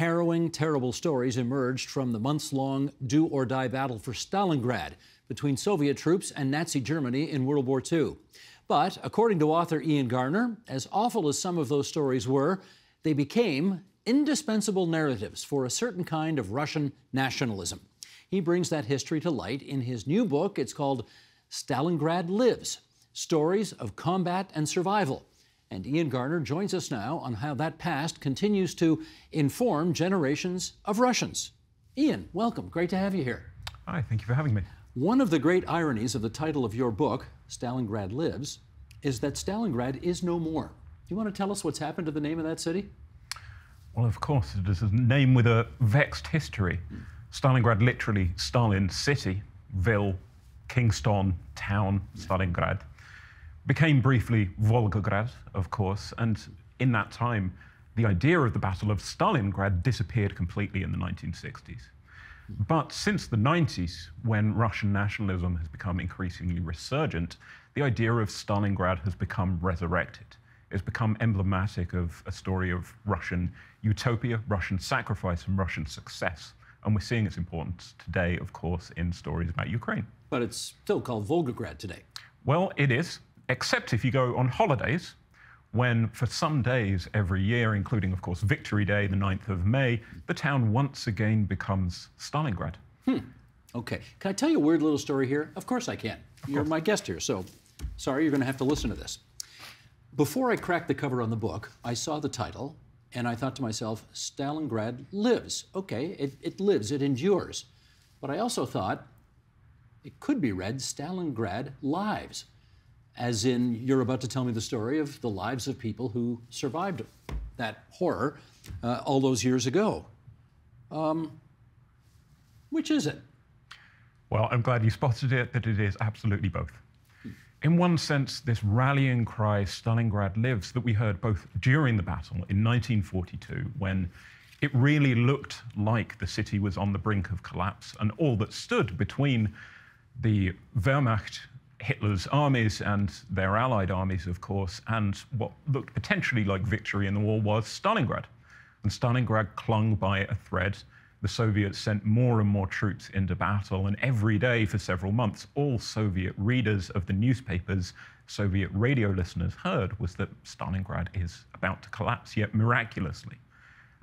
harrowing, terrible stories emerged from the months long do or die battle for Stalingrad between Soviet troops and Nazi Germany in World War II. But according to author Ian Garner, as awful as some of those stories were, they became indispensable narratives for a certain kind of Russian nationalism. He brings that history to light in his new book. It's called Stalingrad Lives Stories of Combat and Survival. And Ian Garner joins us now on how that past continues to inform generations of Russians. Ian, welcome. Great to have you here. Hi, thank you for having me. One of the great ironies of the title of your book, Stalingrad Lives, is that Stalingrad is no more. Do you want to tell us what's happened to the name of that city? Well, of course, it is a name with a vexed history. Stalingrad, literally Stalin city, Ville, Kingston, town, Stalingrad, became briefly Volgograd, of course, and in that time, the idea of the Battle of Stalingrad disappeared completely in the 1960s. But since the 90s, when Russian nationalism has become increasingly resurgent, the idea of Stalingrad has become resurrected. It's become emblematic of a story of Russian utopia, Russian sacrifice, and Russian success. And we're seeing its importance today, of course, in stories about Ukraine. But it's still called Volgograd today. Well, it is, except if you go on holidays, when for some days every year, including, of course, Victory Day, the 9th of May, the town once again becomes Stalingrad. Hmm. Okay. Can I tell you a weird little story here? Of course I can. You're my guest here, so sorry, you're going to have to listen to this. Before I cracked the cover on the book, I saw the title and I thought to myself, Stalingrad lives. Okay, it, it lives, it endures. But I also thought it could be read Stalingrad lives as in you're about to tell me the story of the lives of people who survived that horror uh, all those years ago. Um, which is it? Well, I'm glad you spotted it, that it is absolutely both. In one sense, this rallying cry, Stalingrad lives, that we heard both during the battle in 1942, when it really looked like the city was on the brink of collapse, and all that stood between the Wehrmacht Hitler's armies and their allied armies, of course, and what looked potentially like victory in the war was Stalingrad. And Stalingrad clung by a thread. The Soviets sent more and more troops into battle, and every day for several months, all Soviet readers of the newspapers, Soviet radio listeners heard was that Stalingrad is about to collapse, yet miraculously.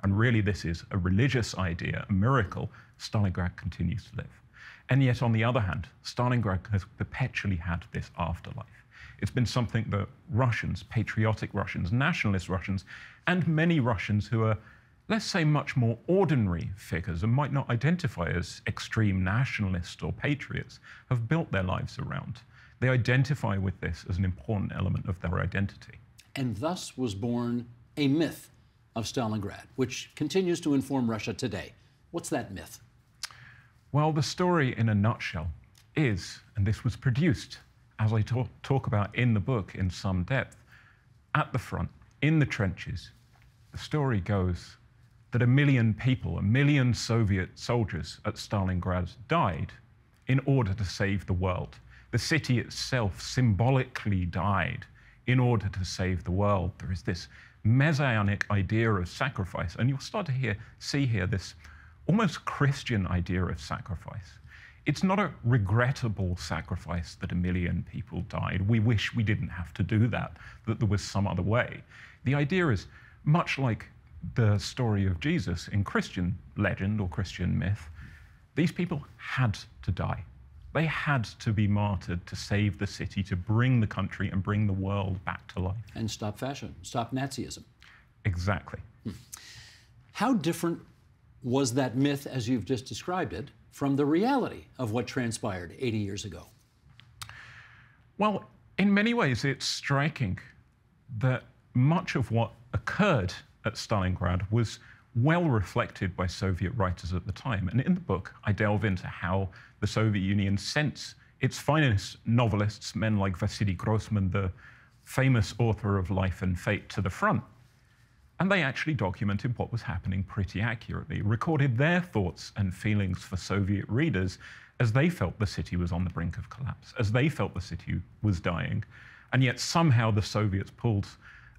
And really, this is a religious idea, a miracle. Stalingrad continues to live. And yet, on the other hand, Stalingrad has perpetually had this afterlife. It's been something that Russians, patriotic Russians, nationalist Russians, and many Russians who are, let's say, much more ordinary figures and might not identify as extreme nationalists or patriots, have built their lives around. They identify with this as an important element of their identity. And thus was born a myth of Stalingrad, which continues to inform Russia today. What's that myth? Well, the story in a nutshell is, and this was produced, as I talk, talk about in the book in some depth, at the front, in the trenches, the story goes that a million people, a million Soviet soldiers at Stalingrad died in order to save the world. The city itself symbolically died in order to save the world. There is this messianic idea of sacrifice, and you'll start to hear, see here this almost Christian idea of sacrifice. It's not a regrettable sacrifice that a million people died. We wish we didn't have to do that, that there was some other way. The idea is much like the story of Jesus in Christian legend or Christian myth, these people had to die. They had to be martyred to save the city, to bring the country and bring the world back to life. And stop fascism, stop Nazism. Exactly. Hmm. How different was that myth, as you've just described it, from the reality of what transpired 80 years ago? Well, in many ways, it's striking that much of what occurred at Stalingrad was well reflected by Soviet writers at the time. And in the book, I delve into how the Soviet Union sent its finest novelists, men like Vasily Grossman, the famous author of Life and Fate, to the front and they actually documented what was happening pretty accurately, recorded their thoughts and feelings for Soviet readers as they felt the city was on the brink of collapse, as they felt the city was dying. And yet somehow the Soviets pulled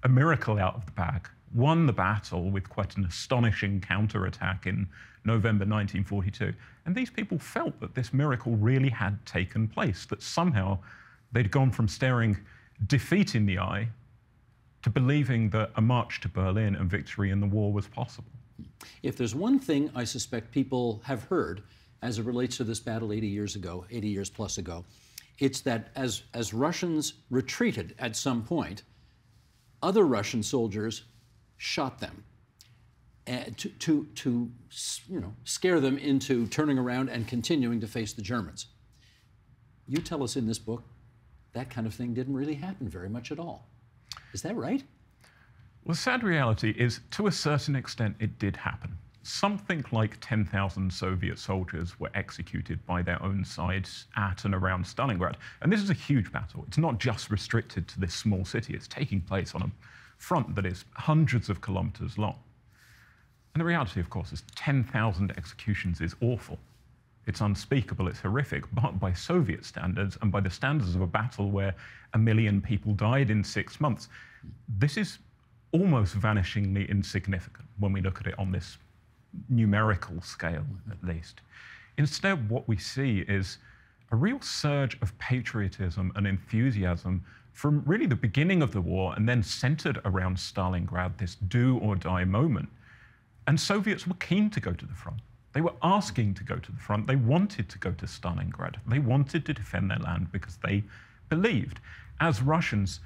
a miracle out of the bag won the battle with quite an astonishing counterattack in November 1942. And these people felt that this miracle really had taken place, that somehow they'd gone from staring defeat in the eye to believing that a march to Berlin and victory in the war was possible. If there's one thing I suspect people have heard as it relates to this battle 80 years ago, 80 years plus ago, it's that as, as Russians retreated at some point, other Russian soldiers shot them uh, to, to, to you know, scare them into turning around and continuing to face the Germans. You tell us in this book that kind of thing didn't really happen very much at all. Is that right? Well, the sad reality is, to a certain extent, it did happen. Something like 10,000 Soviet soldiers were executed by their own sides at and around Stalingrad. And this is a huge battle. It's not just restricted to this small city, it's taking place on a front that is hundreds of kilometers long. And the reality, of course, is 10,000 executions is awful. It's unspeakable, it's horrific, but by Soviet standards and by the standards of a battle where a million people died in six months, this is almost vanishingly insignificant when we look at it on this numerical scale, at least. Instead, what we see is a real surge of patriotism and enthusiasm from really the beginning of the war and then centered around Stalingrad, this do or die moment. And Soviets were keen to go to the front. They were asking to go to the front. They wanted to go to Stalingrad. They wanted to defend their land because they believed, as Russians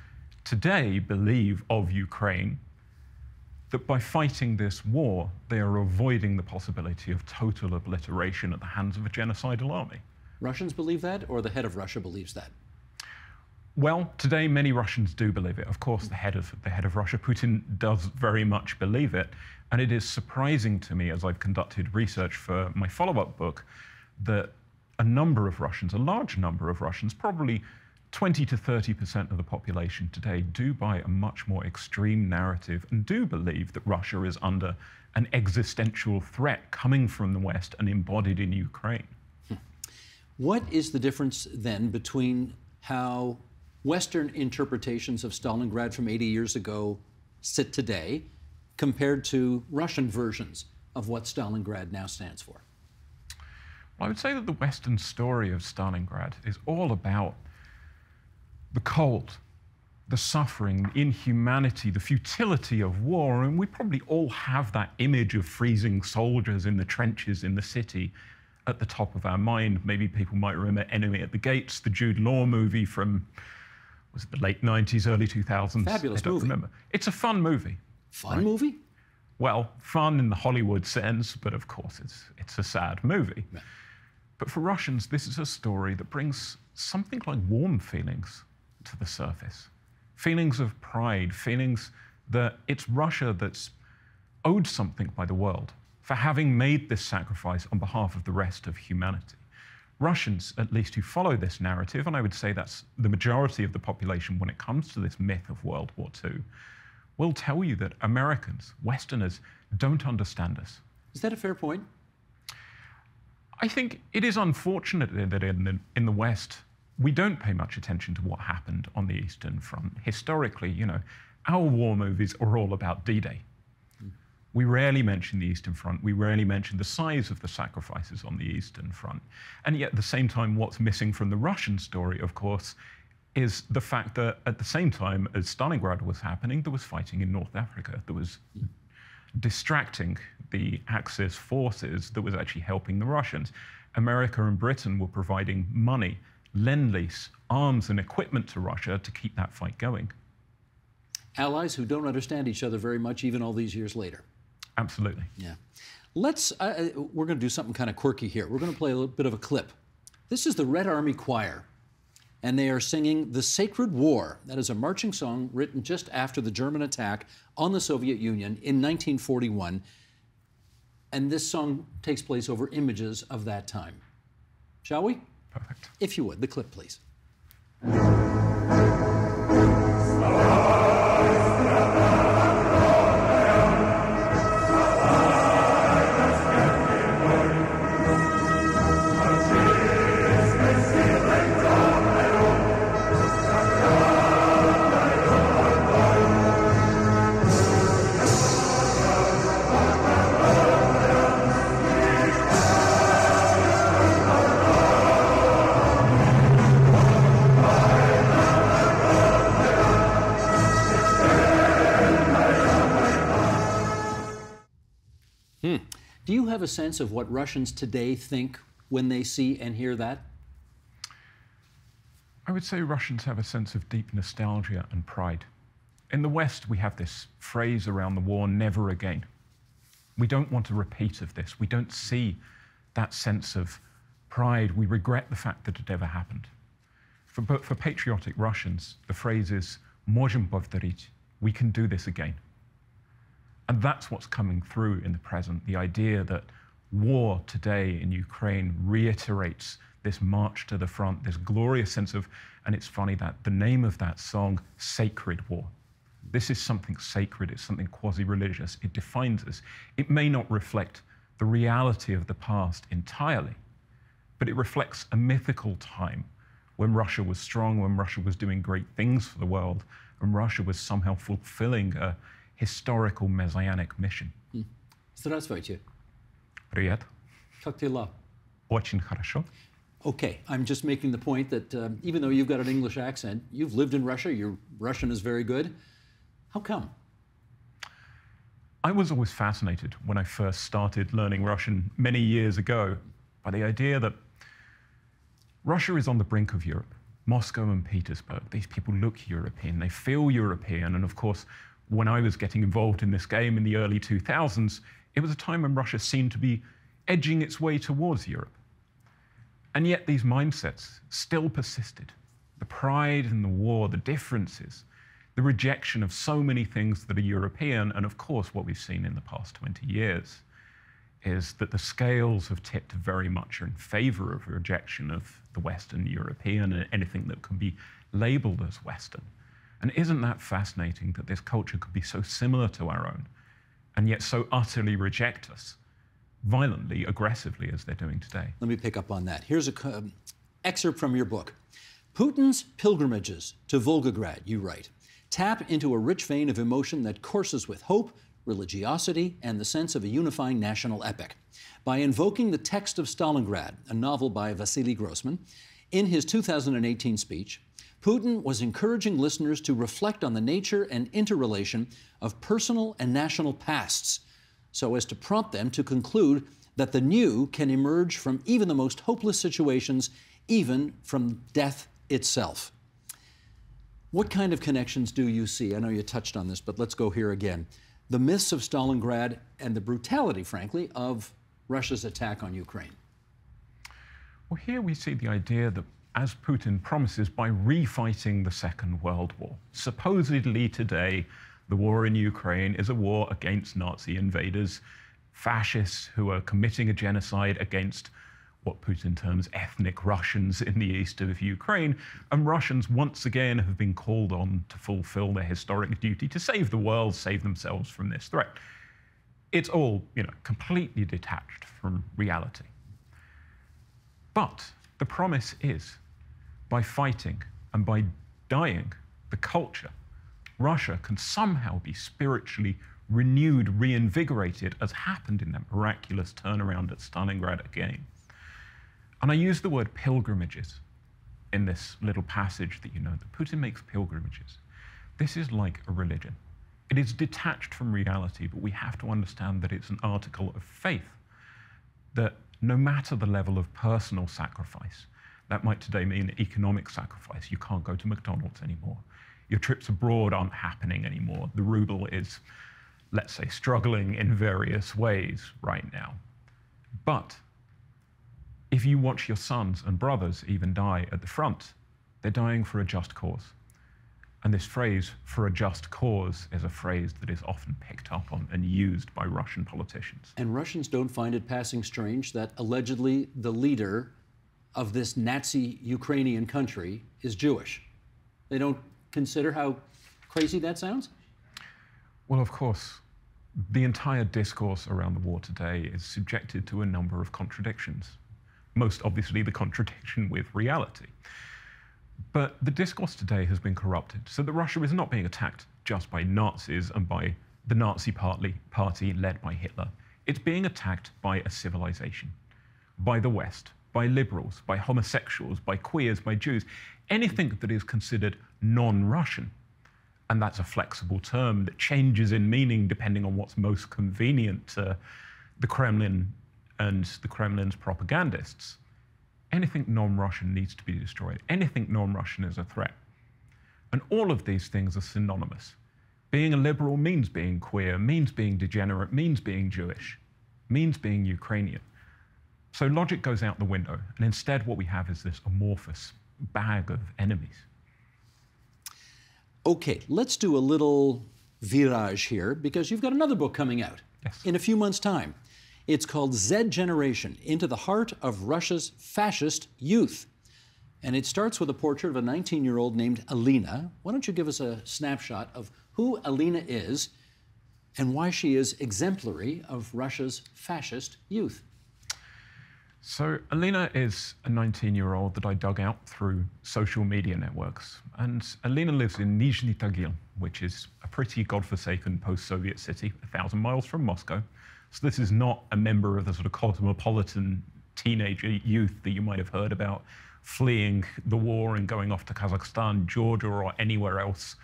today believe of Ukraine, that by fighting this war, they are avoiding the possibility of total obliteration at the hands of a genocidal army. Russians believe that, or the head of Russia believes that? Well, today many Russians do believe it. Of course, the head of the head of Russia, Putin, does very much believe it, and it is surprising to me as I've conducted research for my follow-up book that a number of Russians, a large number of Russians, probably 20 to 30% of the population today do buy a much more extreme narrative and do believe that Russia is under an existential threat coming from the West and embodied in Ukraine. Hmm. What is the difference then between how Western interpretations of Stalingrad from 80 years ago sit today compared to Russian versions of what Stalingrad now stands for? Well, I would say that the Western story of Stalingrad is all about the cold, the suffering, the inhumanity, the futility of war. And we probably all have that image of freezing soldiers in the trenches in the city at the top of our mind. Maybe people might remember Enemy at the Gates, the Jude Law movie from was it the late 90s, early 2000s? Fabulous I don't movie. remember. It's a fun movie. Fun right? movie? Well, fun in the Hollywood sense, but of course it's, it's a sad movie. Yeah. But for Russians, this is a story that brings something like warm feelings to the surface. Feelings of pride, feelings that it's Russia that's owed something by the world for having made this sacrifice on behalf of the rest of humanity. Russians, at least, who follow this narrative, and I would say that's the majority of the population when it comes to this myth of World War II, will tell you that Americans, Westerners, don't understand us. Is that a fair point? I think it is unfortunate that in the, in the West, we don't pay much attention to what happened on the Eastern Front. Historically, you know, our war movies are all about D Day. We rarely mention the Eastern Front. We rarely mention the size of the sacrifices on the Eastern Front. And yet, at the same time, what's missing from the Russian story, of course, is the fact that at the same time as Stalingrad was happening, there was fighting in North Africa. that was distracting the Axis forces that was actually helping the Russians. America and Britain were providing money lend lease arms and equipment to Russia to keep that fight going. Allies who don't understand each other very much, even all these years later. Absolutely. Yeah. Let's, uh, uh we're going to do something kind of quirky here. We're going to play a little bit of a clip. This is the Red Army Choir, and they are singing The Sacred War. That is a marching song written just after the German attack on the Soviet Union in 1941. And this song takes place over images of that time. Shall we? Perfect. If you would, the clip, please. a sense of what Russians today think when they see and hear that? I would say Russians have a sense of deep nostalgia and pride. In the West, we have this phrase around the war never again. We don't want a repeat of this. We don't see that sense of pride. We regret the fact that it ever happened. For, but for patriotic Russians, the phrase is можем повторить. We can do this again. And that's what's coming through in the present the idea that war today in Ukraine reiterates this march to the front, this glorious sense of, and it's funny that the name of that song, Sacred War. This is something sacred, it's something quasi religious, it defines us. It may not reflect the reality of the past entirely, but it reflects a mythical time when Russia was strong, when Russia was doing great things for the world, and Russia was somehow fulfilling a historical messianic mission. Здравствуйте. Привет. Как дела? Очень хорошо. Okay, I'm just making the point that uh, even though you've got an English accent, you've lived in Russia, your Russian is very good. How come? I was always fascinated when I first started learning Russian many years ago by the idea that Russia is on the brink of Europe. Moscow and Petersburg, these people look European, they feel European. And of course, when I was getting involved in this game in the early 2000s, it was a time when Russia seemed to be edging its way towards Europe. And yet these mindsets still persisted. The pride and the war, the differences, the rejection of so many things that are European, and of course, what we've seen in the past 20 years is that the scales have tipped very much in favor of rejection of the Western European and anything that can be labeled as Western. And isn't that fascinating that this culture could be so similar to our own and yet so utterly reject us? violently, aggressively, as they're doing today. Let me pick up on that. Here's an um, excerpt from your book. Putin's pilgrimages to Volgograd, you write, tap into a rich vein of emotion that courses with hope, religiosity, and the sense of a unifying national epic. By invoking the text of Stalingrad, a novel by Vasily Grossman, in his 2018 speech, Putin was encouraging listeners to reflect on the nature and interrelation of personal and national pasts so as to prompt them to conclude that the new can emerge from even the most hopeless situations, even from death itself. What kind of connections do you see? I know you touched on this, but let's go here again. The myths of Stalingrad and the brutality, frankly, of Russia's attack on Ukraine. Well, here we see the idea that, as Putin promises, by refighting the Second World War, supposedly today, the war in Ukraine is a war against Nazi invaders, fascists who are committing a genocide against what Putin terms ethnic Russians in the east of Ukraine. And Russians once again have been called on to fulfill their historic duty to save the world, save themselves from this threat. It's all, you know, completely detached from reality. But the promise is by fighting and by dying, the culture Russia can somehow be spiritually renewed, reinvigorated, as happened in that miraculous turnaround at Stalingrad again. And I use the word pilgrimages in this little passage that you know, that Putin makes pilgrimages. This is like a religion. It is detached from reality, but we have to understand that it's an article of faith. That no matter the level of personal sacrifice, that might today mean economic sacrifice. You can't go to McDonald's anymore. Your trips abroad aren't happening anymore. The ruble is, let's say, struggling in various ways right now. But if you watch your sons and brothers even die at the front, they're dying for a just cause. And this phrase, for a just cause, is a phrase that is often picked up on and used by Russian politicians. And Russians don't find it passing strange that allegedly the leader of this Nazi Ukrainian country is Jewish. They don't consider how crazy that sounds? Well, of course, the entire discourse around the war today is subjected to a number of contradictions. Most obviously, the contradiction with reality. But the discourse today has been corrupted, so that Russia is not being attacked just by Nazis and by the Nazi party, party led by Hitler. It's being attacked by a civilization, by the West, by liberals, by homosexuals, by queers, by Jews, anything that is considered non Russian. And that's a flexible term that changes in meaning depending on what's most convenient to the Kremlin and the Kremlin's propagandists, anything non Russian needs to be destroyed. Anything non Russian is a threat. And all of these things are synonymous. Being a liberal means being queer, means being degenerate, means being Jewish, means being Ukrainian. So logic goes out the window, and instead, what we have is this amorphous bag of enemies. Okay, let's do a little virage here because you've got another book coming out yes. in a few months' time. It's called Z Generation Into the Heart of Russia's Fascist Youth. And it starts with a portrait of a 19 year old named Alina. Why don't you give us a snapshot of who Alina is and why she is exemplary of Russia's fascist youth? So, Alina is a 19 year old that I dug out through social media networks. And Alina lives in Nizhny Tagil, which is a pretty godforsaken post Soviet city, a thousand miles from Moscow. So, this is not a member of the sort of cosmopolitan teenager youth that you might have heard about fleeing the war and going off to Kazakhstan, Georgia, or anywhere else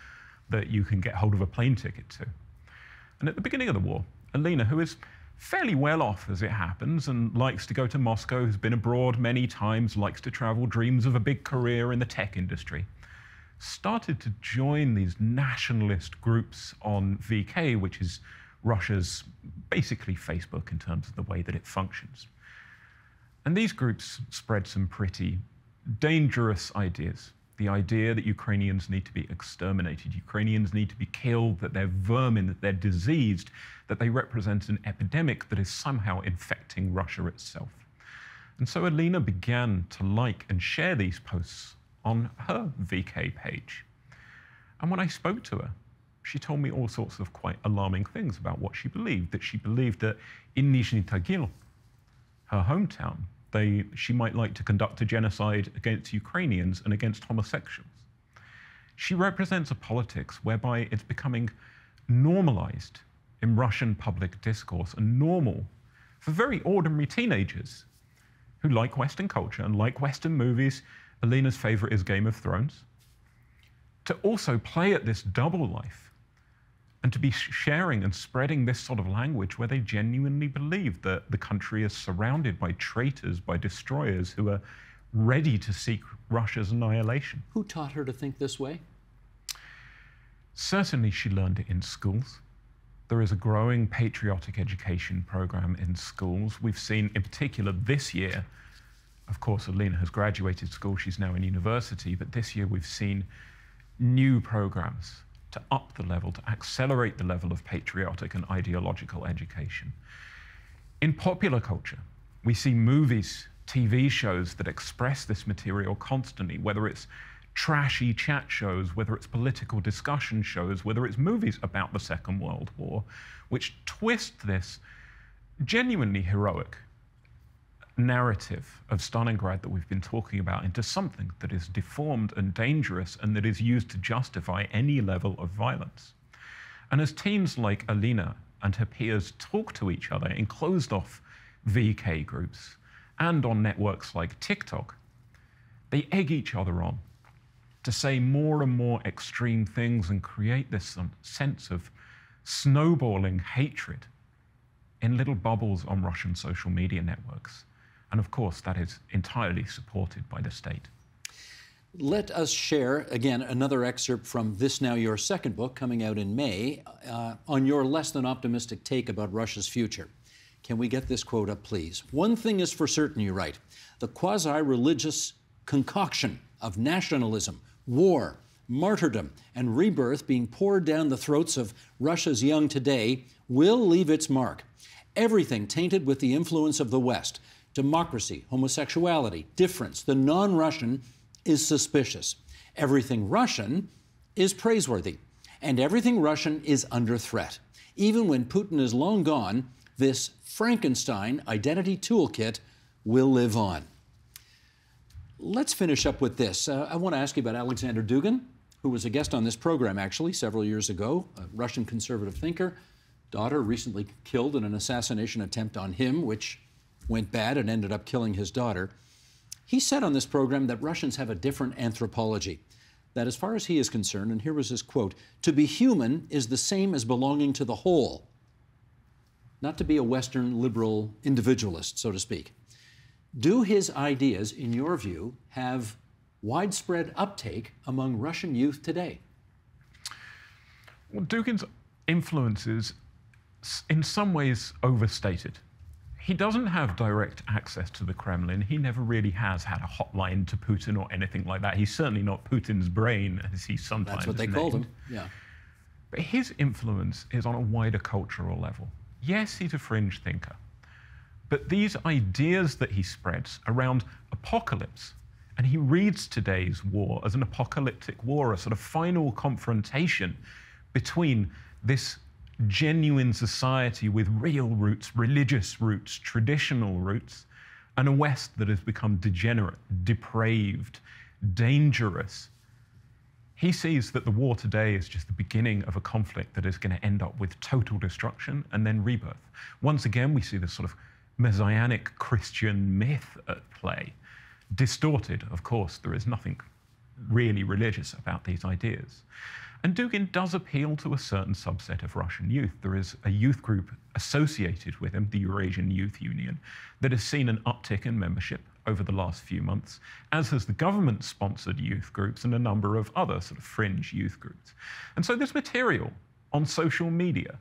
that you can get hold of a plane ticket to. And at the beginning of the war, Alina, who is fairly well off as it happens and likes to go to Moscow, has been abroad many times, likes to travel, dreams of a big career in the tech industry, started to join these nationalist groups on VK, which is Russia's basically Facebook in terms of the way that it functions. And these groups spread some pretty dangerous ideas. The idea that Ukrainians need to be exterminated, Ukrainians need to be killed, that they're vermin, that they're diseased, that they represent an epidemic that is somehow infecting Russia itself. And so Alina began to like and share these posts on her VK page. And when I spoke to her, she told me all sorts of quite alarming things about what she believed. That she believed that in Nizhny Tagil, her hometown, they, she might like to conduct a genocide against Ukrainians and against homosexuals. She represents a politics whereby it's becoming normalized in Russian public discourse and normal for very ordinary teenagers who like Western culture and like Western movies. Alina's favorite is Game of Thrones. To also play at this double life and to be sharing and spreading this sort of language where they genuinely believe that the country is surrounded by traitors, by destroyers who are ready to seek Russia's annihilation. Who taught her to think this way? Certainly, she learned it in schools. There is a growing patriotic education program in schools. We've seen, in particular, this year, of course, Alina has graduated school, she's now in university, but this year we've seen new programs to up the level, to accelerate the level of patriotic and ideological education. In popular culture, we see movies, TV shows that express this material constantly, whether it's trashy chat shows, whether it's political discussion shows, whether it's movies about the Second World War, which twist this genuinely heroic narrative of Stalingrad that we've been talking about into something that is deformed and dangerous and that is used to justify any level of violence. And as teens like Alina and her peers talk to each other in closed off VK groups and on networks like TikTok, they egg each other on to say more and more extreme things and create this um, sense of snowballing hatred in little bubbles on Russian social media networks. And of course, that is entirely supported by the state. Let us share, again, another excerpt from This Now Your Second book coming out in May uh, on your less than optimistic take about Russia's future. Can we get this quote up, please? One thing is for certain, you write the quasi religious concoction of nationalism, war, martyrdom, and rebirth being poured down the throats of Russia's young today will leave its mark. Everything tainted with the influence of the West democracy, homosexuality, difference, the non Russian is suspicious. Everything Russian is praiseworthy, and everything Russian is under threat. Even when Putin is long gone, this Frankenstein identity toolkit will live on. Let's finish up with this. Uh, I want to ask you about Alexander Dugin, who was a guest on this program actually several years ago, a Russian conservative thinker. Daughter recently killed in an assassination attempt on him, which went bad and ended up killing his daughter. He said on this program that Russians have a different anthropology. That, as far as he is concerned, and here was his quote to be human is the same as belonging to the whole. not to be a Western liberal individualist, so to speak. Do his ideas, in your view, have widespread uptake among Russian youth today? Well, Dugin's influence is in some ways overstated. He doesn't have direct access to the Kremlin. He never really has had a hotline to Putin or anything like that. He's certainly not Putin's brain, as he sometimes That's what they named. called him, yeah. But his influence is on a wider cultural level. Yes, he's a fringe thinker. But these ideas that he spreads around apocalypse, and he reads today's war as an apocalyptic war, a sort of final confrontation between this genuine society with real roots, religious roots, traditional roots, and a West that has become degenerate, depraved, dangerous. He sees that the war today is just the beginning of a conflict that is going to end up with total destruction and then rebirth. Once again, we see this sort of messianic Christian myth at play. Distorted, of course, there is nothing really religious about these ideas. And Dugin does appeal to a certain subset of Russian youth. There is a youth group associated with him, the Eurasian Youth Union, that has seen an uptick in membership over the last few months, as has the government sponsored youth groups and a number of other sort of fringe youth groups. And so this material on social media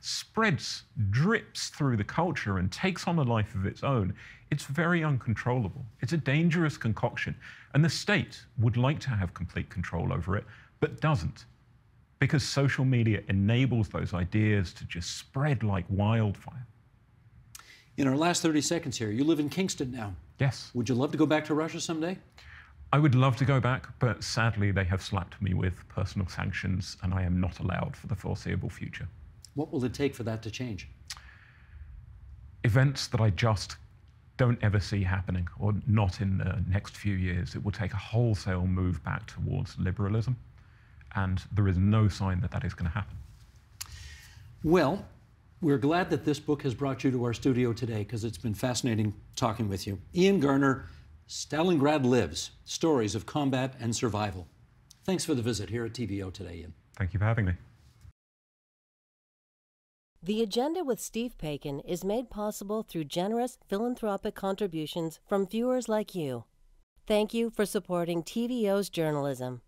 spreads, drips through the culture, and takes on a life of its own. It's very uncontrollable. It's a dangerous concoction. And the state would like to have complete control over it, but doesn't because social media enables those ideas to just spread like wildfire. In our last 30 seconds here, you live in Kingston now. Yes. Would you love to go back to Russia someday? I would love to go back, but sadly, they have slapped me with personal sanctions, and I am not allowed for the foreseeable future. What will it take for that to change? Events that I just don't ever see happening, or not in the next few years. It will take a wholesale move back towards liberalism and there is no sign that that is going to happen. Well, we're glad that this book has brought you to our studio today because it's been fascinating talking with you. Ian Garner, Stalingrad Lives Stories of Combat and Survival. Thanks for the visit here at TVO today, Ian. Thank you for having me. The Agenda with Steve Paikin is made possible through generous philanthropic contributions from viewers like you. Thank you for supporting TVO's journalism.